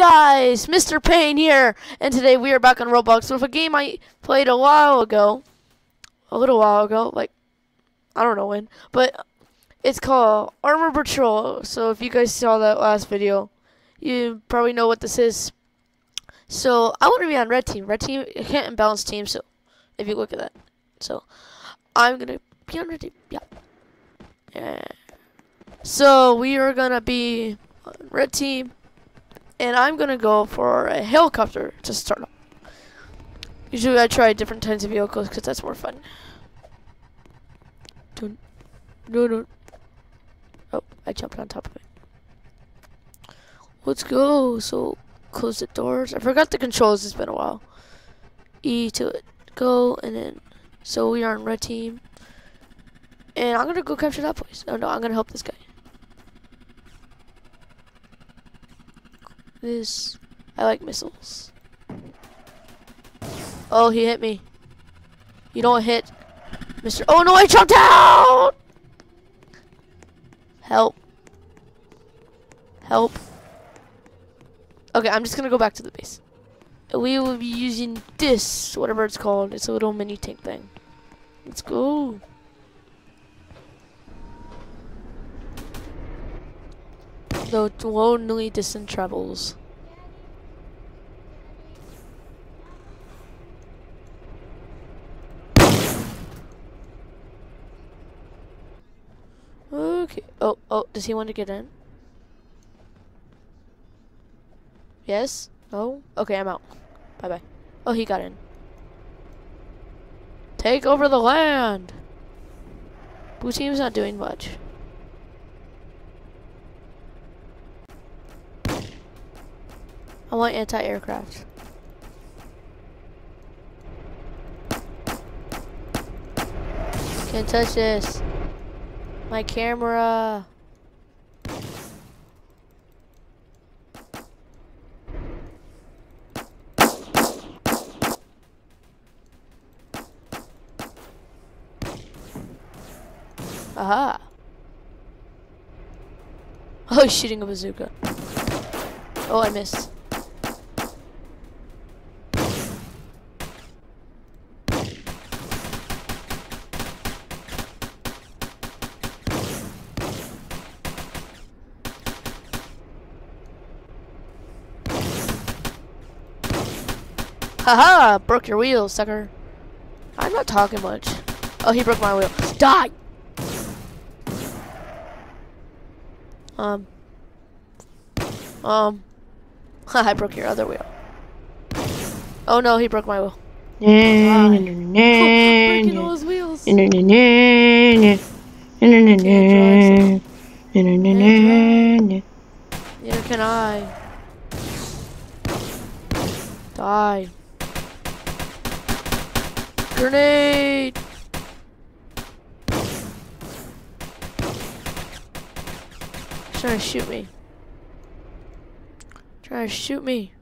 guys, Mr. Payne here, and today we are back on Roblox with a game I played a while ago, a little while ago, like, I don't know when, but it's called Armored Patrol, so if you guys saw that last video, you probably know what this is. So, I want to be on red team, red team, I can't imbalance team, so, if you look at that, so, I'm to be on red team, yeah. yeah. So, we are to be on red team, and I'm gonna go for a helicopter to start off. Usually I try different kinds of vehicles because that's more fun. Dun, dun. Oh, I jumped on top of it. Let's go. So, close the doors. I forgot the controls. It's been a while. E to it. Go, and then, so we are on red team. And I'm gonna go capture that place. Oh no, I'm gonna help this guy. This. I like missiles. Oh, he hit me. You don't hit Mr. Oh no, I jumped out! Help. Help. Okay, I'm just gonna go back to the base. We will be using this, whatever it's called. It's a little mini tank thing. Let's go. The lonely distant travels. Okay. Oh, oh, does he want to get in? Yes? No? Okay, I'm out. Bye-bye. Oh, he got in. Take over the land! Blue team's not doing much. I want anti-aircraft. Can't touch this. My camera. Aha. Oh, he's shooting a bazooka. Oh, I missed. Haha! Broke your wheel, sucker. I'm not talking much. Oh, he broke my wheel. Die! Um. Um. I broke your other wheel. Oh no, he broke my wheel. Breaking all his wheels. Neither can I. Die. Grenade! Trying to shoot me. Trying to shoot me.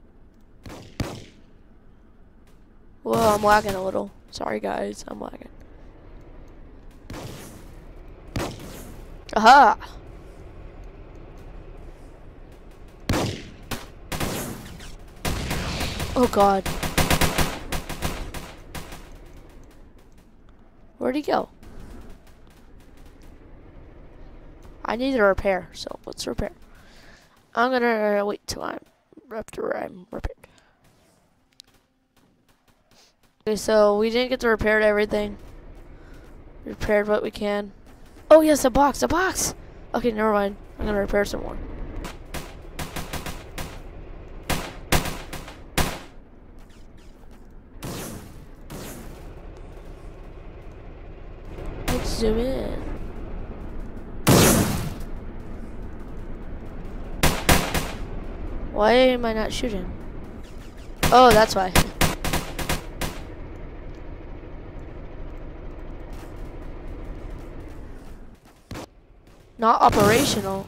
Whoa, I'm lagging a little. Sorry guys, I'm lagging. Aha! Oh god. Where'd he go? I need to repair, so let's repair. I'm gonna wait till I'm after I'm repaired. Okay, so we didn't get to repair everything. Repaired what we can. Oh yes, a box, a box! Okay, never mind. I'm gonna repair some more. Let's zoom in. Why am I not shooting? Oh, that's why. Not operational.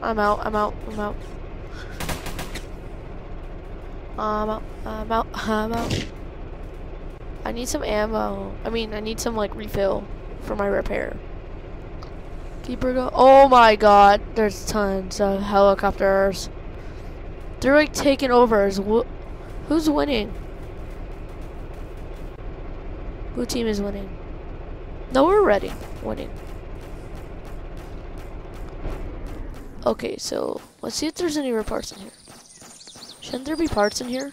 I'm out, I'm out, I'm out. I'm out, I'm out, I'm out. I need some ammo. I mean, I need some, like, refill for my repair. Keeper go. Oh my god, there's tons of helicopters. They're like taking over. Who's winning? Who team is winning? No, we're ready. Winning. Okay, so let's see if there's any parts in here. Shouldn't there be parts in here?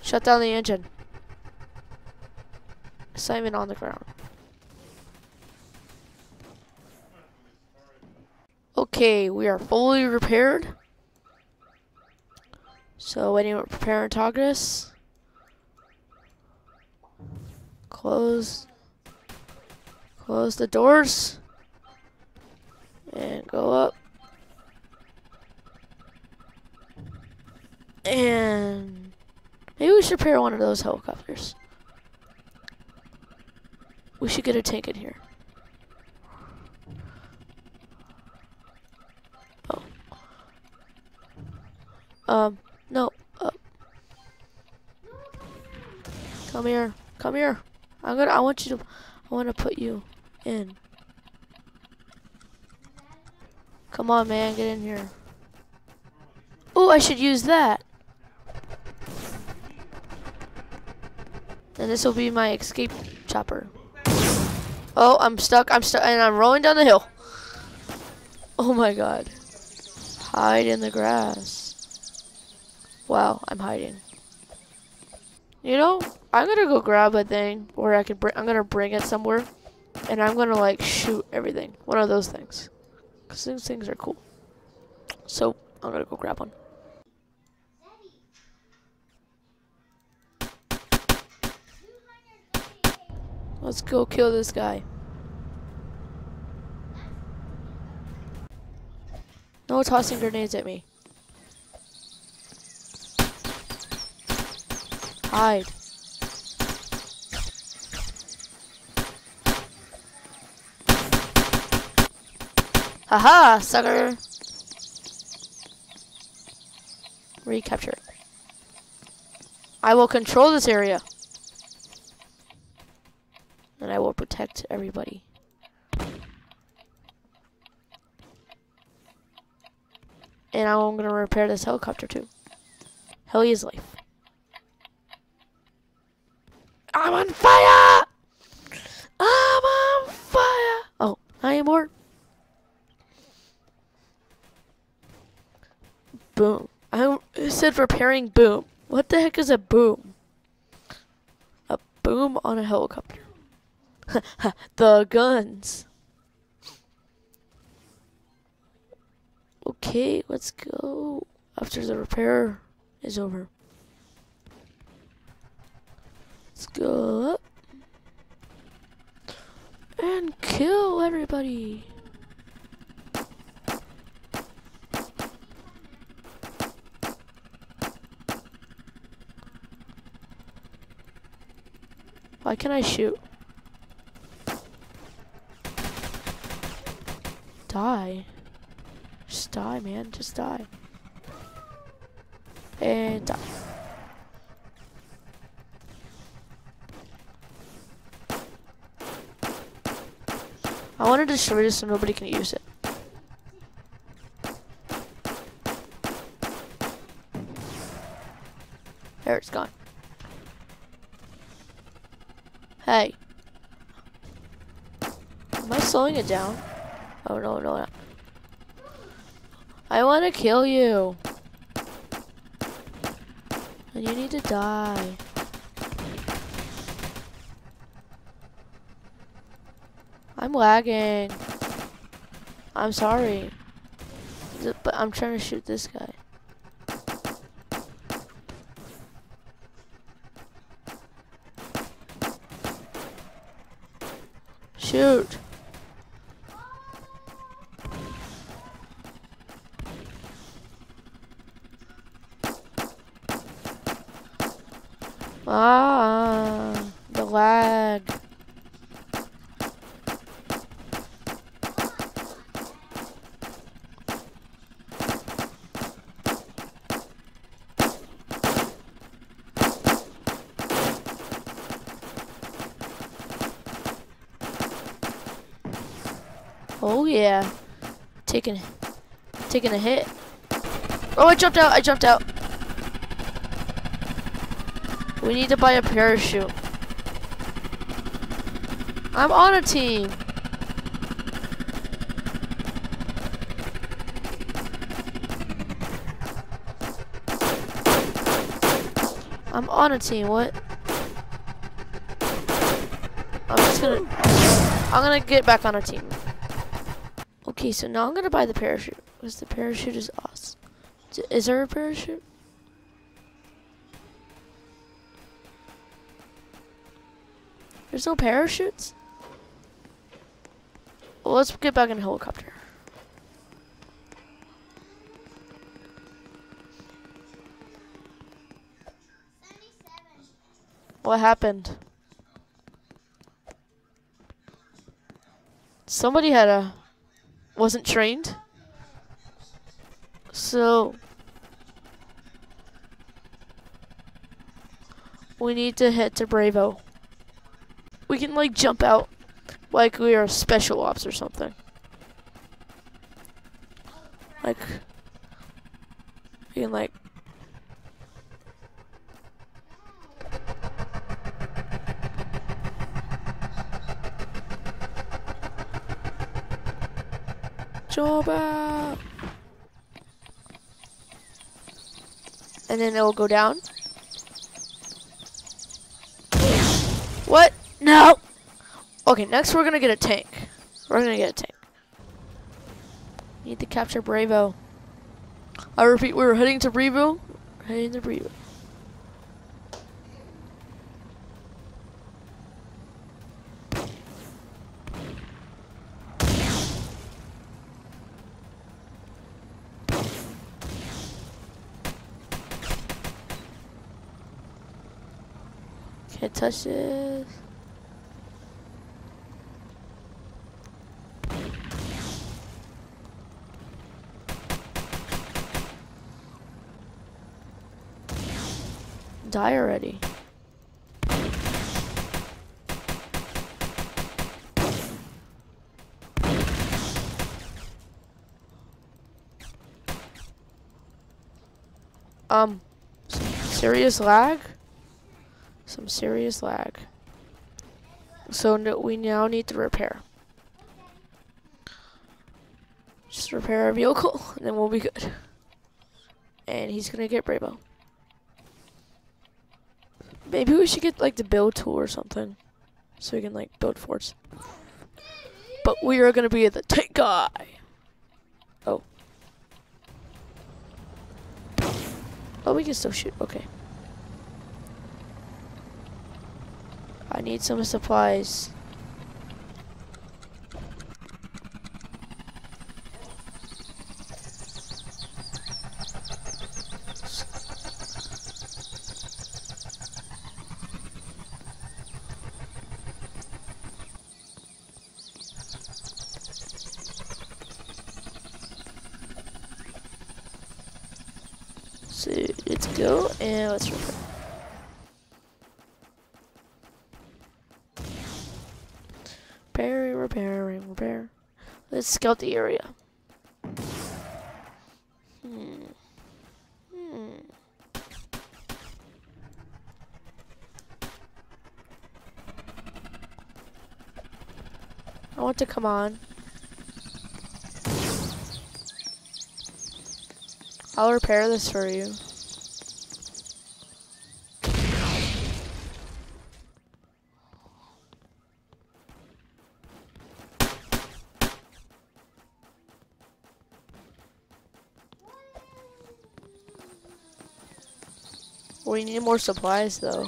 Shut down the engine. Simon on the ground. Okay, we are fully repaired. So for repair in progress. Close. Close the doors. And go up. And maybe we should repair one of those helicopters. We should get a tank in here. Oh. Um, no. Uh. Come here. Come here. I'm gonna, I want you to, I want to put you in. Come on, man, get in here. Oh, I should use that. And this will be my escape chopper. Oh, I'm stuck. I'm stuck, and I'm rolling down the hill. Oh my god. Hide in the grass. Wow, I'm hiding. You know, I'm gonna go grab a thing where I can bring. I'm gonna bring it somewhere, and I'm gonna like shoot everything. One of those things. Because these things are cool. So, I'm gonna go grab one. Let's go kill this guy. No tossing grenades at me. Hide. Haha, sucker! Recapture. I will control this area. And I will protect everybody. And I'm going to repair this helicopter too. Heli's life. I'm on fire! I'm on fire! Oh, I am more. boom. I said repairing boom. What the heck is a boom? A boom on a helicopter. the guns. Okay, let's go. After the repair is over. Let's go up. And kill everybody. Why can I shoot? Die. Just die, man. Just die. And die. I want to destroy this so nobody can use it. There, it's gone. Hey. Am I slowing it down? Oh, no, no. I want to kill you. And you need to die. I'm lagging. I'm sorry. But I'm trying to shoot this guy. Shoot. Ah, the lag. Oh yeah. Taking taking a hit. Oh I jumped out, I jumped out. We need to buy a parachute. I'm on a team. I'm on a team, what? I'm just gonna, I'm gonna get back on a team. Okay, so now I'm gonna buy the parachute, because the parachute is awesome. Is there a parachute? There's no parachutes? Well, let's get back in the helicopter. What happened? Somebody had a wasn't trained. So we need to head to Bravo. We can like jump out like we are special ops or something. Like we can like Job. And then it will go down. What? No! Okay, next we're gonna get a tank. We're gonna get a tank. Need to capture Bravo. I repeat, we're heading to Bravo. Heading to Bravo. Can't touch this. Die already. Um, serious lag? Some serious lag. So no, we now need to repair. Just repair our vehicle, and then we'll be good. And he's gonna get Bravo. Maybe we should get like the build tool or something. So we can like build forts. But we are gonna be the tank guy. Oh. Oh, we can still shoot. Okay. I need some supplies. So let's go and let's repair repairing, repair. Let's scout the area. Hmm. Hmm. I want to come on. I'll repair this for you. We need more supplies though.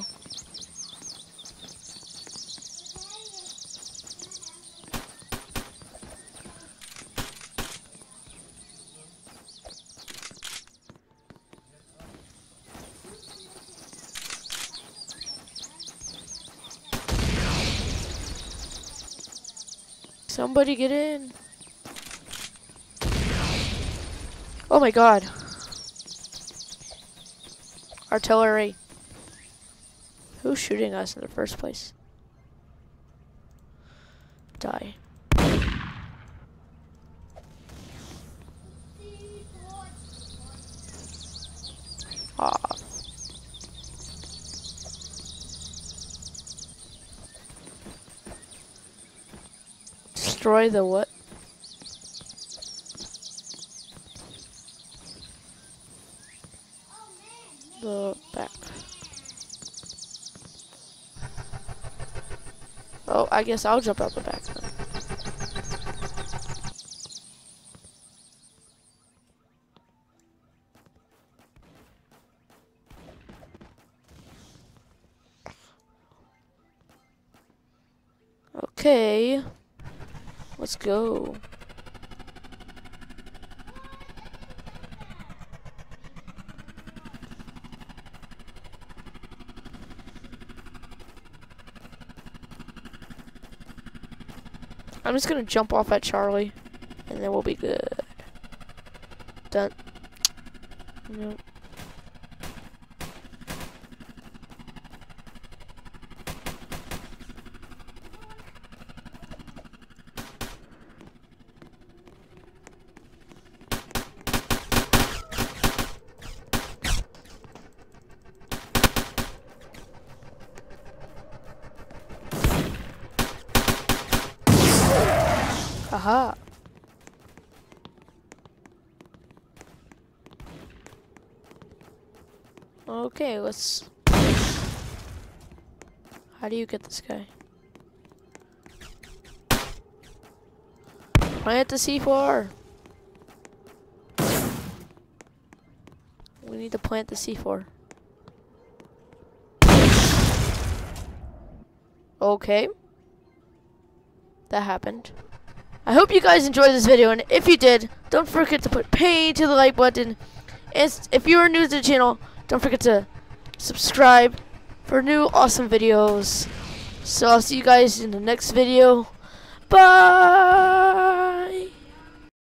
Somebody get in. Oh my god. Artillery. Who's shooting us in the first place? Die. Ah! Destroy the what? I guess I'll jump out the back. Okay. Let's go. I'm just gonna jump off at Charlie, and then we'll be good. Done. Nope. Aha. How do you get this guy? Plant the C4! We need to plant the C4. Okay. That happened. I hope you guys enjoyed this video, and if you did, don't forget to put pay to the like button. And if you are new to the channel, don't forget to subscribe for new awesome videos. So I'll see you guys in the next video. Bye!